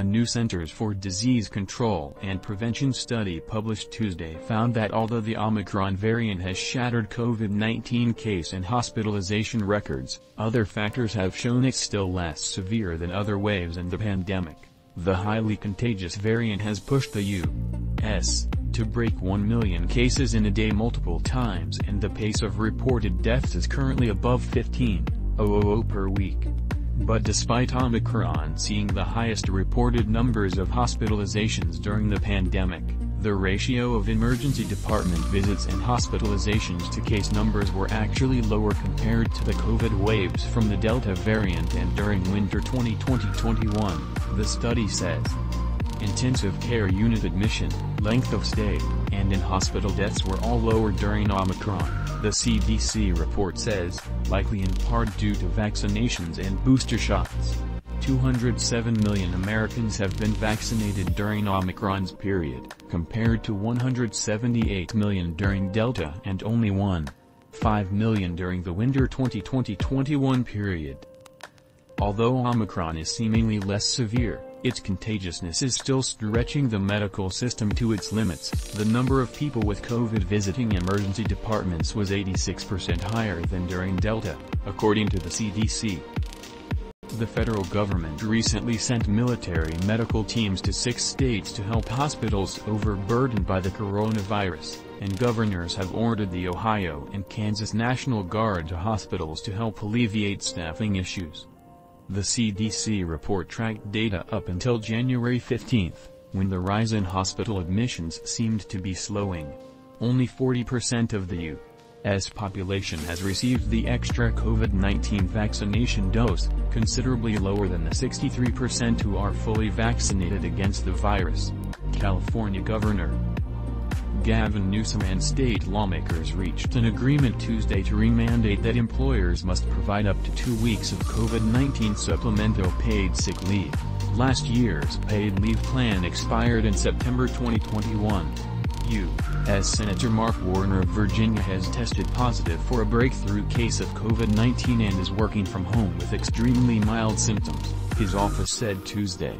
A new Centers for Disease Control and Prevention study published Tuesday found that although the Omicron variant has shattered COVID-19 case and hospitalization records, other factors have shown it's still less severe than other waves in the pandemic. The highly contagious variant has pushed the U.S. to break 1 million cases in a day multiple times and the pace of reported deaths is currently above 15,000 per week. But despite Omicron seeing the highest reported numbers of hospitalizations during the pandemic, the ratio of emergency department visits and hospitalizations to case numbers were actually lower compared to the COVID waves from the Delta variant and during winter 2020-21, the study says. Intensive care unit admission, length of stay, and in-hospital deaths were all lower during Omicron the CDC report says, likely in part due to vaccinations and booster shots. 207 million Americans have been vaccinated during Omicron's period, compared to 178 million during Delta and only 1.5 million during the winter 2020-21 period. Although Omicron is seemingly less severe, its contagiousness is still stretching the medical system to its limits. The number of people with COVID visiting emergency departments was 86% higher than during Delta, according to the CDC. The federal government recently sent military medical teams to six states to help hospitals overburdened by the coronavirus, and governors have ordered the Ohio and Kansas National Guard to hospitals to help alleviate staffing issues. The CDC report tracked data up until January 15, when the rise in hospital admissions seemed to be slowing. Only 40% of the U.S. population has received the extra COVID-19 vaccination dose, considerably lower than the 63% who are fully vaccinated against the virus. California Governor Gavin Newsom and state lawmakers reached an agreement Tuesday to remandate that employers must provide up to two weeks of COVID-19 supplemental paid sick leave. Last year's paid leave plan expired in September 2021. U.S. Senator Mark Warner of Virginia has tested positive for a breakthrough case of COVID-19 and is working from home with extremely mild symptoms, his office said Tuesday.